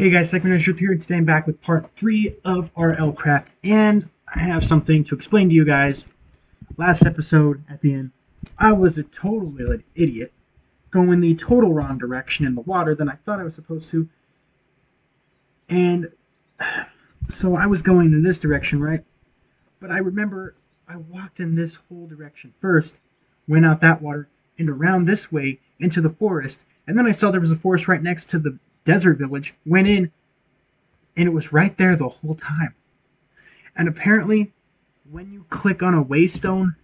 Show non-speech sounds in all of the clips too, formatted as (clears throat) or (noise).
Hey guys, Second Truth here. and Today I'm back with part 3 of RLCraft, and I have something to explain to you guys. Last episode, at the end, I was a total idiot, going the total wrong direction in the water than I thought I was supposed to. And so I was going in this direction, right? But I remember I walked in this whole direction first, went out that water, and around this way into the forest, and then I saw there was a forest right next to the desert village, went in, and it was right there the whole time. And apparently, when you click on a waystone,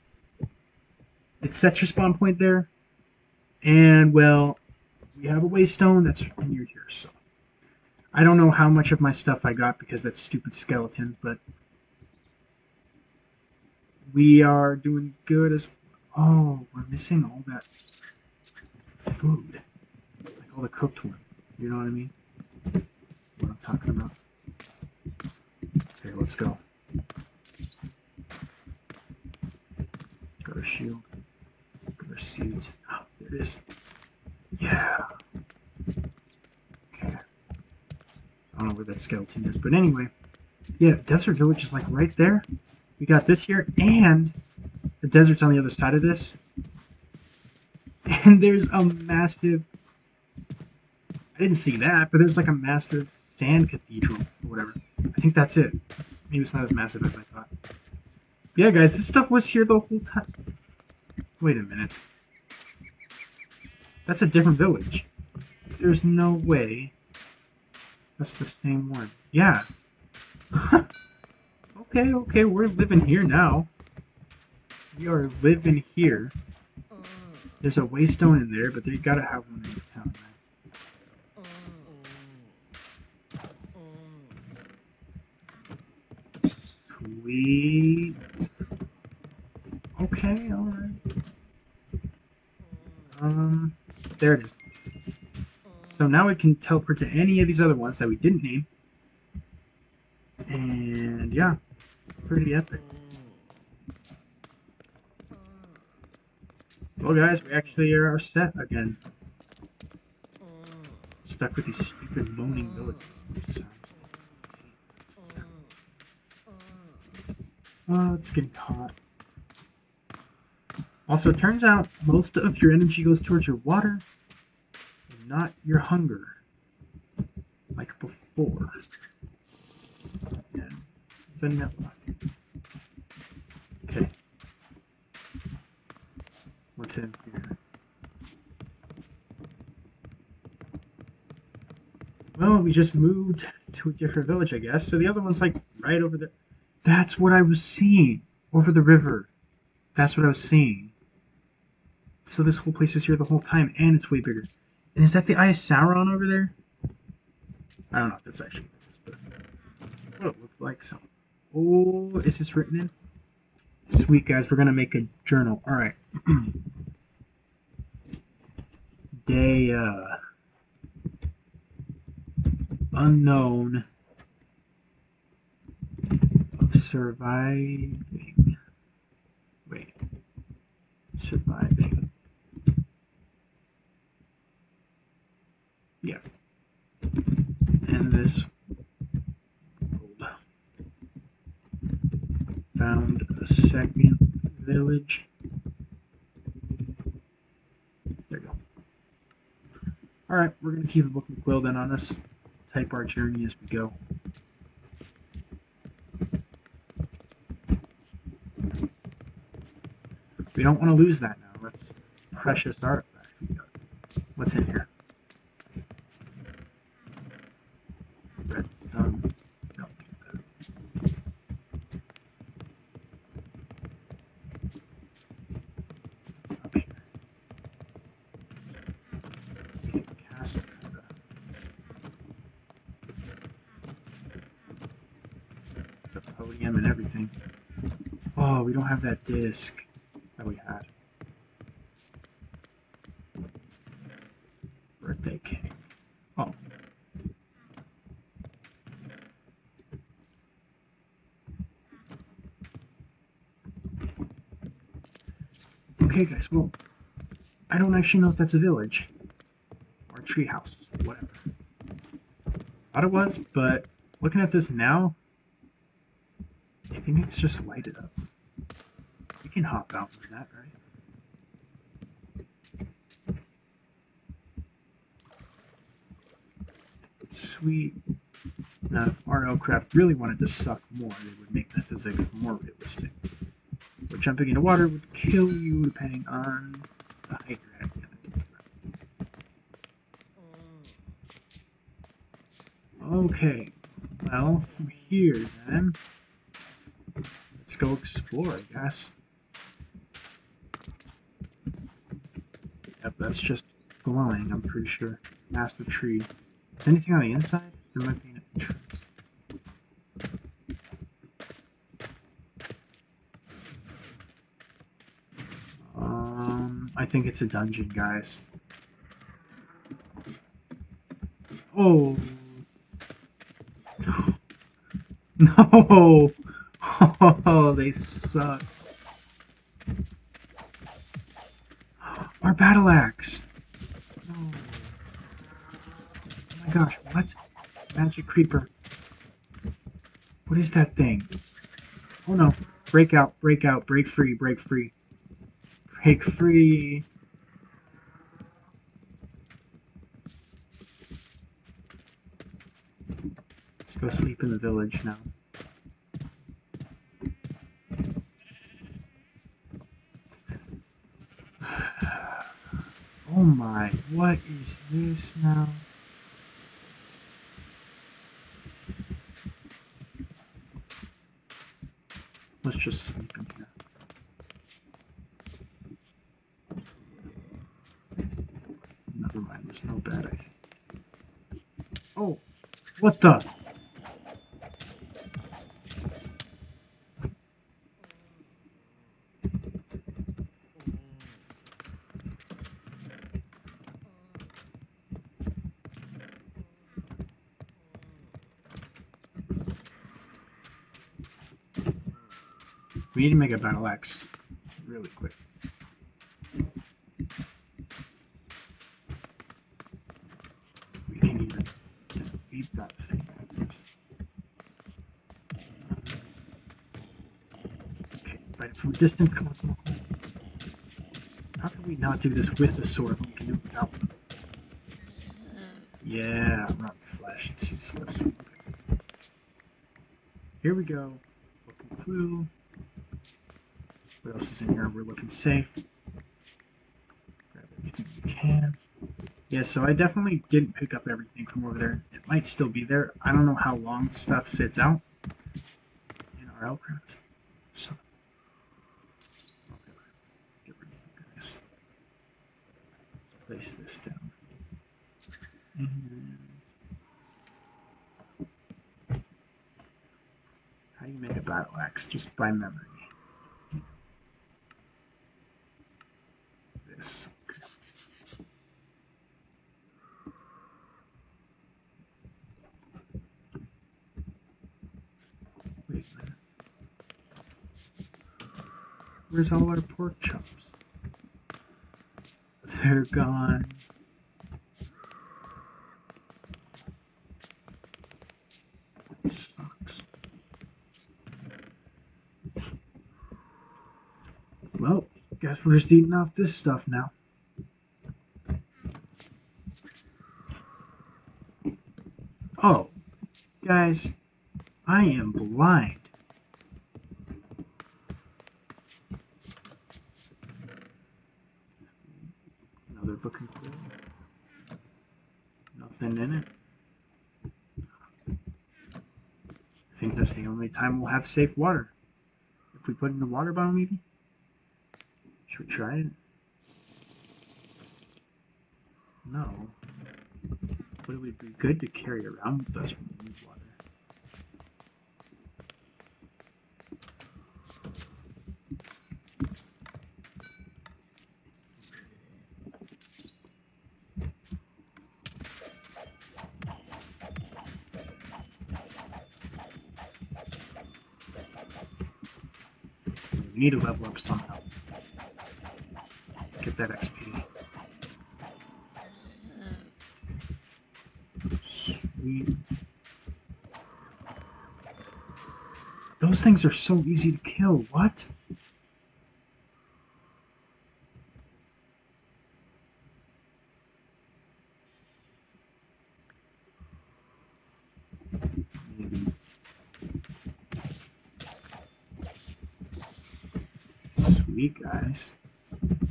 it sets your spawn point there. And well, we have a waystone that's near here, so I don't know how much of my stuff I got because that stupid skeleton, but we are doing good as oh, we're missing all that food. Like all the cooked one. You know what I mean? What I'm talking about. Okay, let's go. Got our shield. Got our seeds. Oh, there it is. Yeah. Okay. I don't know where that skeleton is, but anyway. Yeah, Desert Village is like right there. We got this here, and the desert's on the other side of this. (laughs) And there's a massive I didn't see that, but there's like a massive sand cathedral or whatever. I think that's it. Maybe it's not as massive as I thought. Yeah, guys, this stuff was here the whole time. Wait a minute. That's a different village. There's no way. That's the same one. Yeah. (laughs) okay, okay, we're living here now. We are living here. There's a waystone in there, but they gotta have one in Sweet. Okay, alright. Um, there it is. So now we can teleport to any of these other ones that we didn't name. And yeah, pretty epic. Well guys, we actually are set again. Stuck with these stupid moaning villagers. Oh, it's getting hot. Also, it turns out most of your energy goes towards your water, and not your hunger, like before. Vanilla. Okay. What's in here? Well, we just moved to a different village, I guess. So the other one's like right over there. That's what I was seeing over the river. That's what I was seeing. So this whole place is here the whole time, and it's way bigger. And is that the Eye of Sauron over there? I don't know if that's actually what it looked like. So, oh, is this written in? Sweet guys, we're gonna make a journal. All right. (clears throat) Day uh, unknown surviving. Wait. Surviving. Yeah. And this found a second village. There you go. Alright, we're going to keep a book of quill then on us. Type our journey as we go. Don't want to lose that now. That's precious artifact. What's in here? Redstone. No. Up. The podium and everything. Oh, we don't have that disc that we had. Birthday cake. Oh. Okay, guys, well, I don't actually know if that's a village or a treehouse, whatever. thought it was, but looking at this now, I think it's just lighted up. We can hop out from that, right? Sweet. Now, if RLCraft really wanted to suck more, they would make the physics more realistic. But jumping into water would kill you depending on the height you're at. Okay, well, from here then, let's go explore, I guess. Yep, that's just glowing, I'm pretty sure. Massive tree. Is anything on the inside? There might be an entrance. I think it's a dungeon, guys. Oh. (gasps) No! Oh, (laughs) they suck. (gasps) Our battle axe! No. Oh my gosh, what? Magic creeper. What is that thing? Oh no. Break out, break out, break free, break free. Break free. Let's go sleep in the village now. (sighs) Oh my, what is this now? Let's just sleep in here. Never mind, there's no I think. Oh, what the? We need to make a battle axe really quick. We can even beat that thing. like this. Okay, right from a distance, come on, come on. How can we not do this with a sword we can do it without one? Yeah, run flesh, it's useless. Here we go. Looking blue. What else is in here? We're looking safe. Grab everything we can. Yeah, so I definitely didn't pick up everything from over there. It might still be there. I don't know how long stuff sits out in RLCraft. So, okay, get rid of you guys. Let's place this down. And how do you make a battle axe? Just by memory. This. Wait a minute. Where's all our pork chops? They're gone. Sucks. Well, guess we're just eating off this stuff now. Oh, guys, I am blind. Another book and clue. Nothing in it. I think that's the only time we'll have safe water. If we put in the water bottle, maybe? Should we try it? No. But it would be good to carry around with us We need to level up somehow. Get that XP. Sweet. Those things are so easy to kill. What?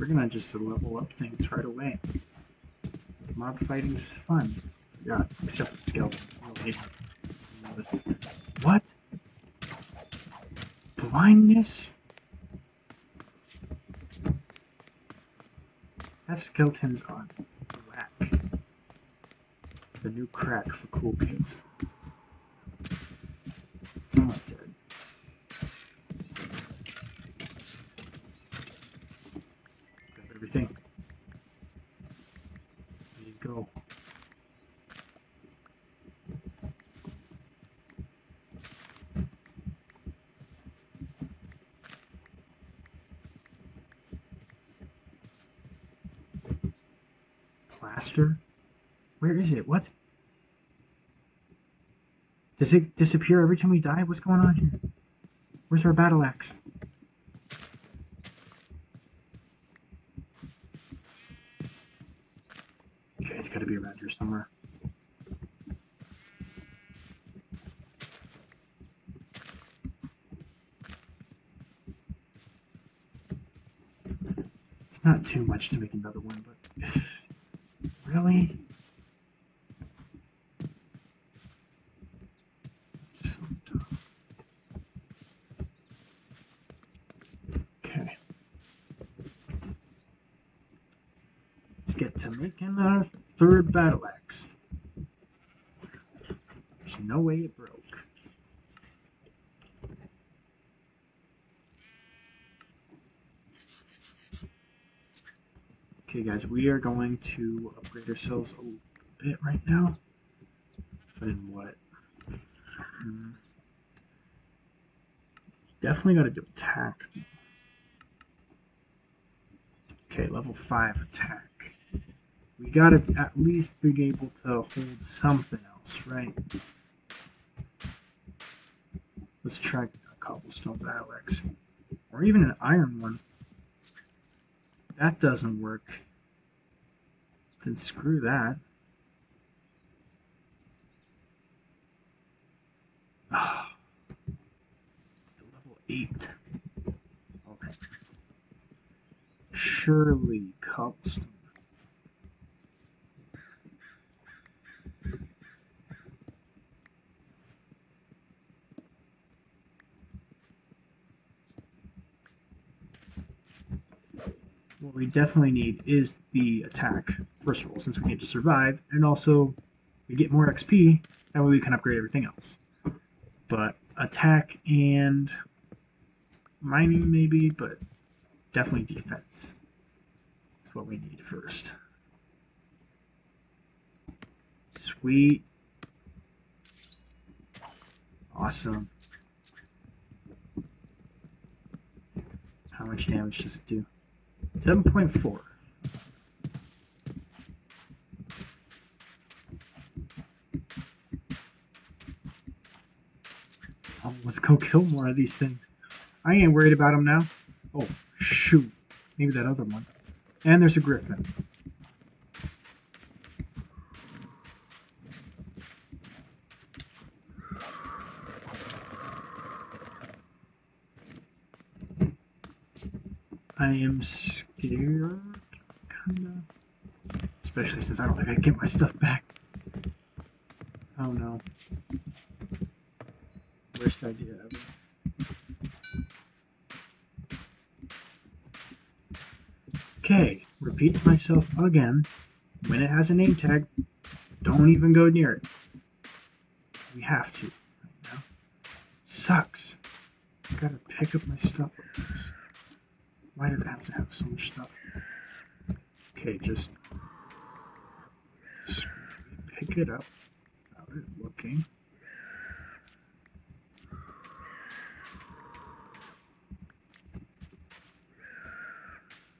We're gonna just level up things right away. Mob fighting's fun. Yeah, except for skeleton. Oh. What? Blindness? That skeleton's on crack. The new crack for cool kids. It's almost dead. Grab everything. There you go. Plaster? Where is it? What? Does it disappear every time we die? What's going on here? Where's our battle axe? Okay, it's gotta be around here somewhere. It's not too much to make another one, but really? Okay. Let's get to making our third battle axe. There's no way it broke. Okay, guys, we are going to upgrade ourselves a bit right now. But in what? Hmm. Definitely got to do attack. Okay, level 5 attack. We got to at least be able to hold something else, right? Let's try a cobblestone axe. Or even an iron one. That doesn't work. Then screw that. Ah. level 8. Okay. Surely cobblestone. what we definitely need is the attack, first of all, since we need to survive, and also we get more XP, that way we can upgrade everything else. But attack and mining maybe, but definitely defense. That's what we need first. Sweet. Awesome. How much damage does it do? 7.4. Oh, let's go kill more of these things. I ain't worried about them now. Oh, shoot. Maybe that other one. And there's a griffin. I am scared, kinda. Especially since I don't think I get my stuff back. Oh no. Worst idea ever. Okay, repeat myself again. When it has a name tag, don't even go near it. We have to right now. Sucks. I gotta pick up my stuff like this. Why did it have to have so much stuff? Okay, just, just pick it up without it looking.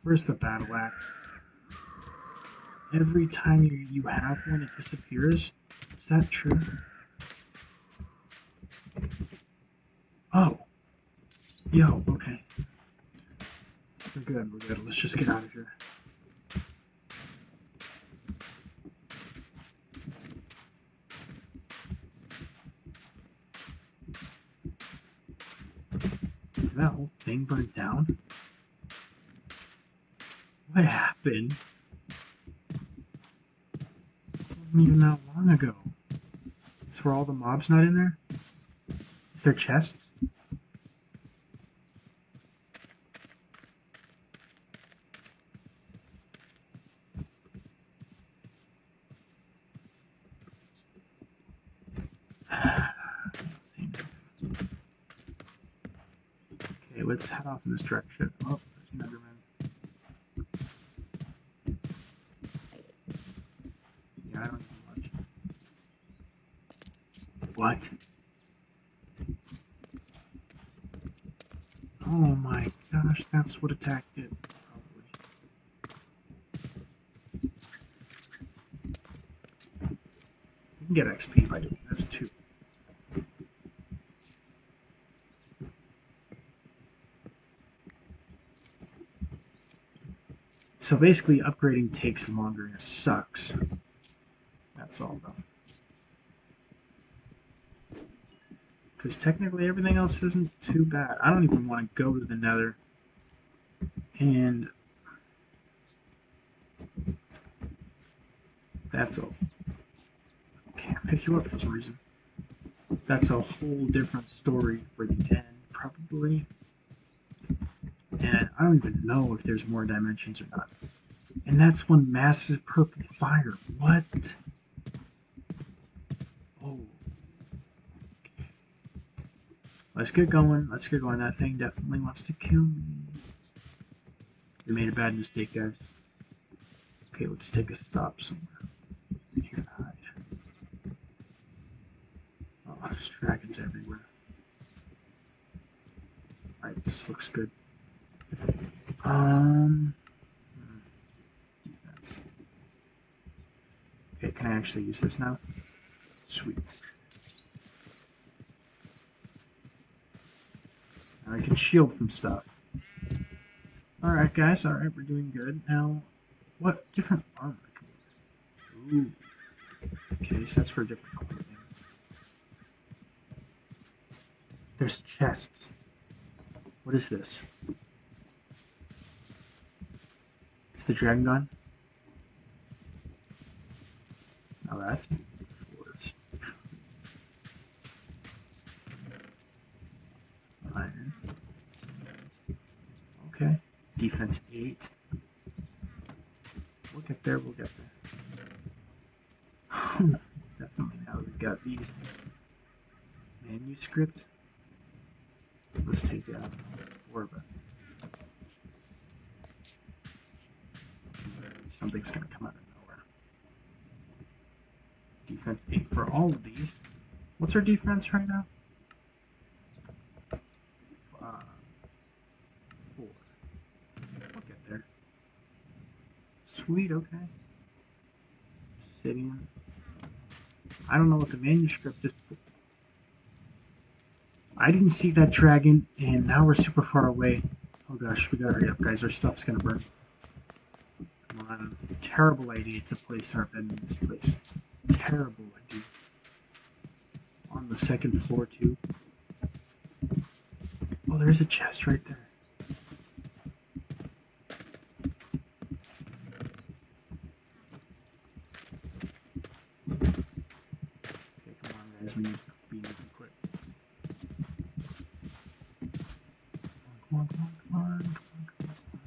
Where's the battle axe? Every time you, you have one, it disappears. Is that true? Oh, Yo, okay. We're good, we're good. Let's just get out of here. Did that whole thing burn down? What happened? even that long ago. Is where all the mobs not in there? Is there chests? Okay, let's head off in this direction. Oh, there's. Yeah, I don't need much. What? Oh my gosh, that's what attacked it. You can get XP by doing this too. So basically, upgrading takes longer and it sucks. That's all though. Because technically everything else isn't too bad. I don't even want to go to the nether. And that's all. Can't pick you up for some reason. That's a whole different story for the end, probably. And I don't even know if there's more dimensions or not. And that's one massive purple fire. What? Oh. Okay. Let's get going. Let's get going. That thing definitely wants to kill me. We made a bad mistake, guys. Okay, let's take a stop somewhere. Here, hide. Oh, there's dragons everywhere. Alright, this looks good. Um. Defense. Okay, can I actually use this now? Sweet. Now I can shield from stuff. Alright, guys, alright, we're doing good. Now, what different armor Ooh. Okay, so that's for a different clothing. There's chests. What is this? It's the dragon gun. Now that's. Okay. Defense 8. We'll get there, we'll get there. Hmm, definitely now we've got these. Manuscript. Let's take out before, but something's gonna come out of nowhere. Defense 8 for all of these. What's our defense right now? Uh, 4. We'll get there. Sweet, okay. Obsidian. I don't know what the manuscript is. I didn't see that dragon, and now we're super far away. Oh gosh, we gotta hurry up, guys. Our stuff's gonna burn. On. Terrible idea to place our bed in this place. Terrible idea. On the second floor, too. Oh, there's a chest right there. Okay, come on, guys. We need to be moving quick. Come on, come on, come on, come on, come on, come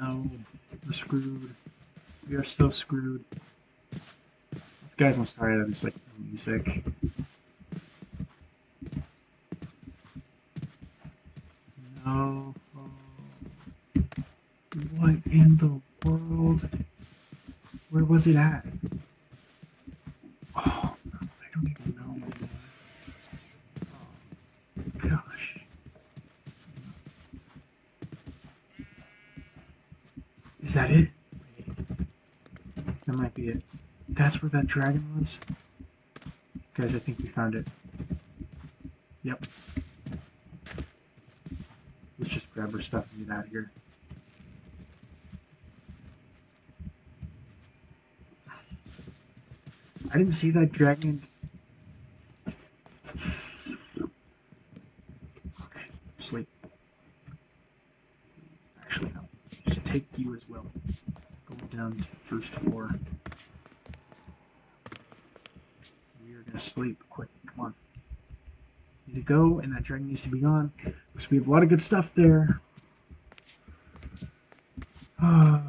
on. No, we're screwed. We are so screwed. Guys, I'm sorry, that was like music. No. Uh, what in the world? Where was it at? Oh, I don't even know anymore. Oh, gosh. Is that it? That might be it. That's where that dragon was? Guys, I think we found it. Yep. Let's just grab our stuff and get out of here. I didn't see that dragon. Okay, sleep. Actually, no. Just take you as well. Go down to the first floor. We are gonna sleep. Quick, come on. Need to go, and that dragon needs to be gone. Because we have a lot of good stuff there. Uh,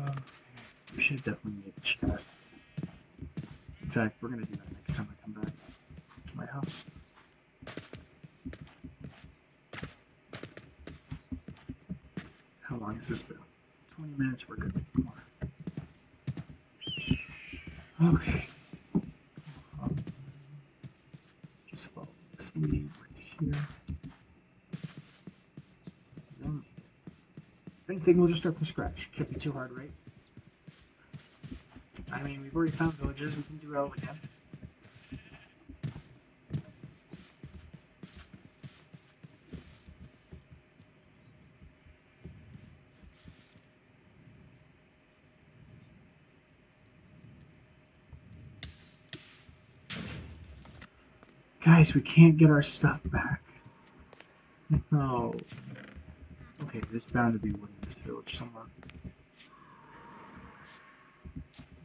(sighs) we should definitely make a chest. In fact, we're gonna do that next time I come back to my house. How long has this been? 20 minutes, we're good. Okay. Just follow this lead right here. Anything, we'll just start from scratch. Can't be too hard, right? I mean, we've already found villages. We can do it all again. Guys, we can't get our stuff back. No. Okay, there's bound to be one in this village somewhere.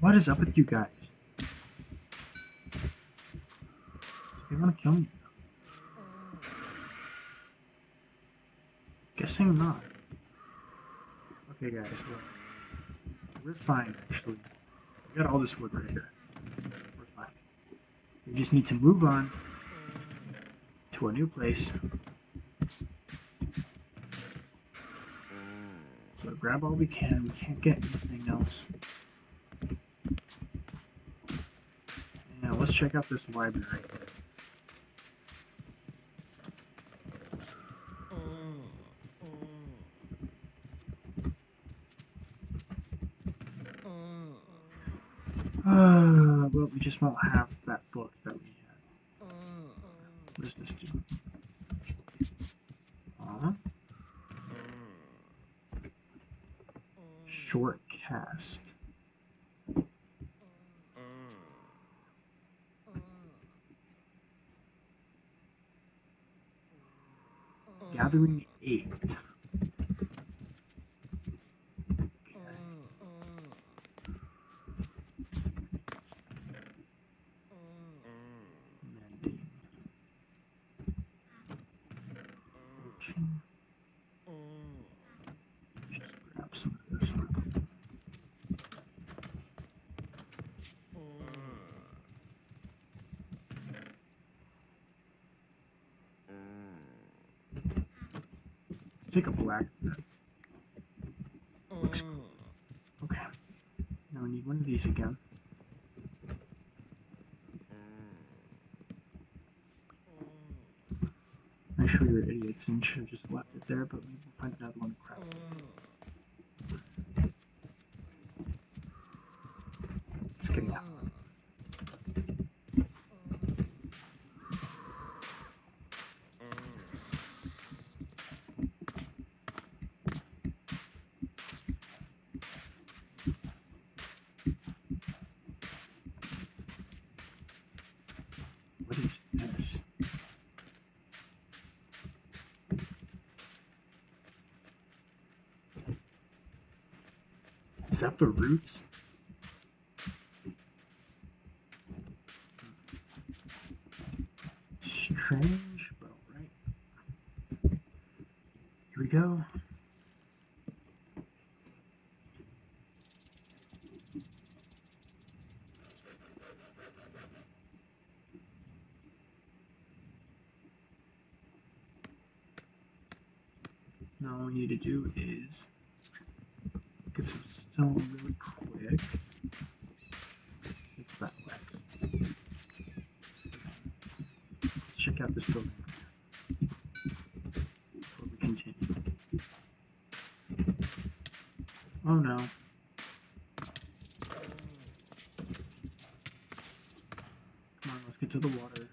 What is up with you guys? They want to kill me? Guessing not. Okay, guys, well, we're fine, actually. We got all this wood right here. We're fine. We just need to move on to a new place. So grab all we can. We can't get anything else. Now let's check out this library. Uh, well, we just won't have that book that we. What does this do? Uh -huh. Short cast. Gathering 8. Actually, we were idiots and should have just left it there, but maybe we'll find another one. Crap. Let's get out. Roots? Strange, but alright. Here we go. Now all we need to do is get really quick. It's that wet. Let's check out this building before we continue. Oh no. Come on, let's get to the water.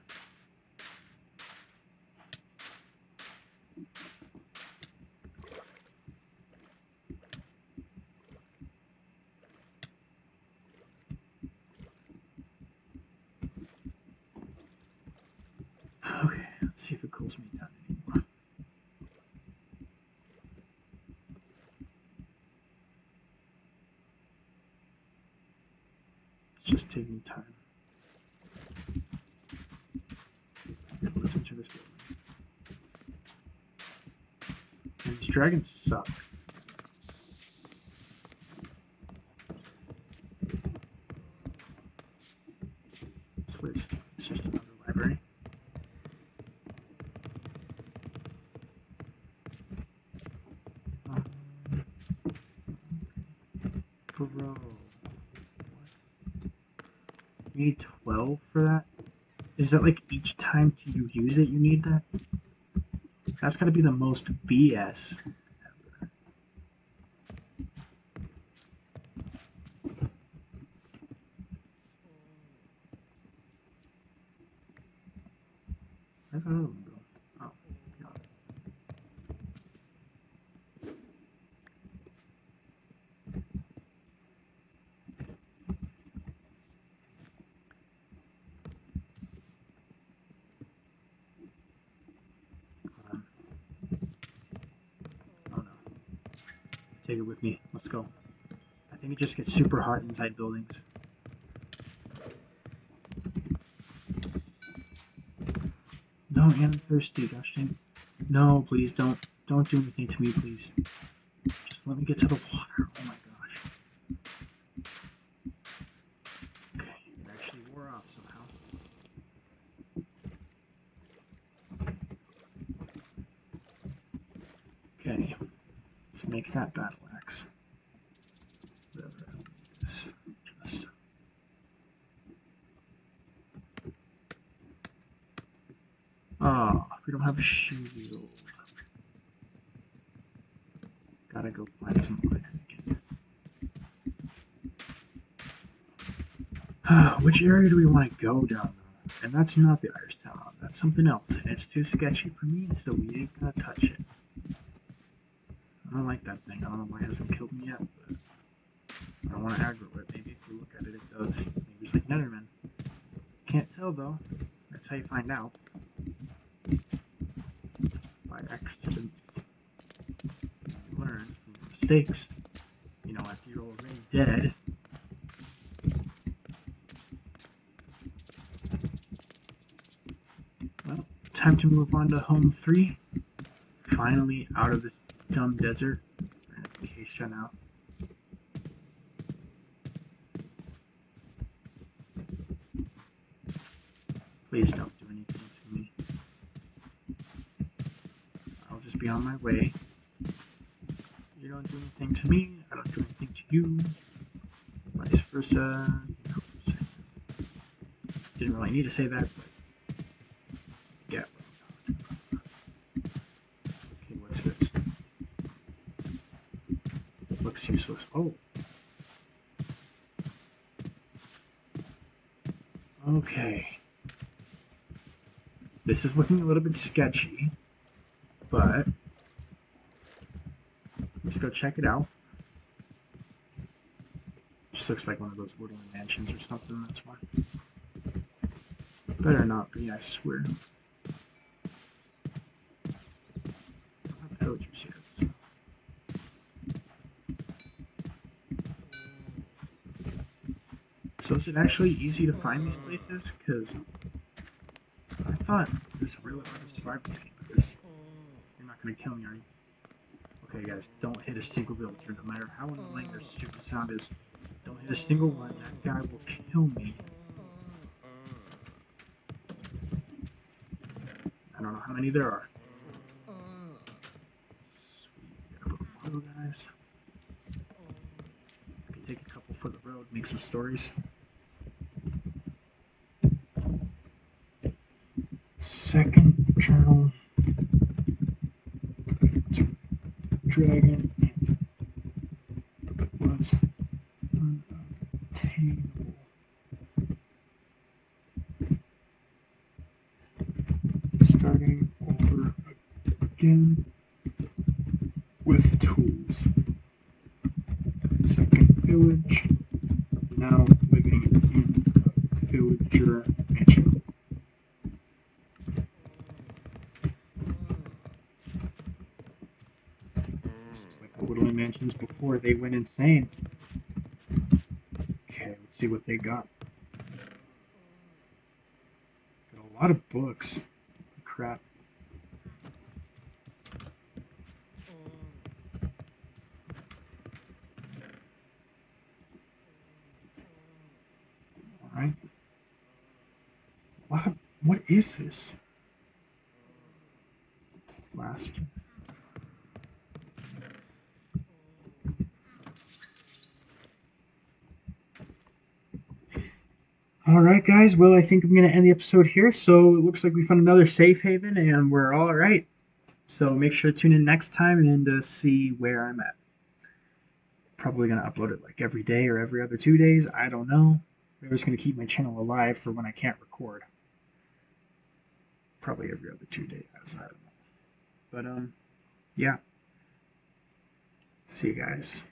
see if it cools me down anymore. It's just taking time. Listen to this building. And these dragons suck. This place, it's just another library. Um, Bro. What? You need 12 for that? Is that like each time you use it you need that? That's gotta be the most BS ever. Where's that other one go? Oh, God. Um, oh no. Take it with me. Let's go. I think it just gets super hot inside buildings. No, I'm thirsty, gosh dang. No, please don't. Don't do anything to me, please. Just let me get to the water. Oh my gosh. Okay, it actually wore off somehow. Okay, let's make that battle axe. Whatever it is, just- Ah, we don't have a shield. Gotta go find some iron again. Ah, Which area do we want to go down? And that's not the Irish Town. That's something else, and it's too sketchy for me, so we ain't gonna touch it. I don't like that thing. I don't know why it hasn't killed me yet, but I don't want to aggro it. Maybe if we look at it, it does. Maybe it's like Netherman. Can't tell though. That's how you find out. By accidents. You learn from mistakes. You know, after you're already dead. Well, time to move on to home three. Finally out of this dumb desert. In Acacia now. Please don't do anything to me. I'll just be on my way. You don't do anything to me, I don't do anything to you. Vice versa. Didn't really need to say that, but get what I'm talking about. Okay, what's this? Looks useless. Oh. Okay. This is looking a little bit sketchy, but let's go check it out. Just looks like one of those woodland mansions or something, that's why. Better not be, I swear. Don't have so- is it actually easy to find these places? Because I thought it was really hard to survive this game because you're not going to kill me, are you? Okay, guys, don't hit a single villager, no matter how annoying their stupid sound is. Don't hit a single one, that guy will kill me. I don't know how many there are. Guys. I can take a couple for the road, make some stories. begin with tools. Second village, now living in a villager mansion. This like the Woodland Mansions before they went insane. Okay, let's see what they got. Got a lot of books. Crap. Is this? Plaster. Alright, guys. Well, I think I'm going to end the episode here. So it looks like we found another safe haven and we're all right. So make sure to tune in next time and uh, see where I'm at. Probably going to upload it like every day or every other two days. I don't know. I'm just going to keep my channel alive for when I can't record. Probably every other two days. I don't know. But, um, yeah. See you guys.